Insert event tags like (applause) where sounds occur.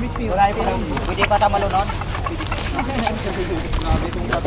Wala yung pwede pa tamalo nun? Grabe (laughs) kung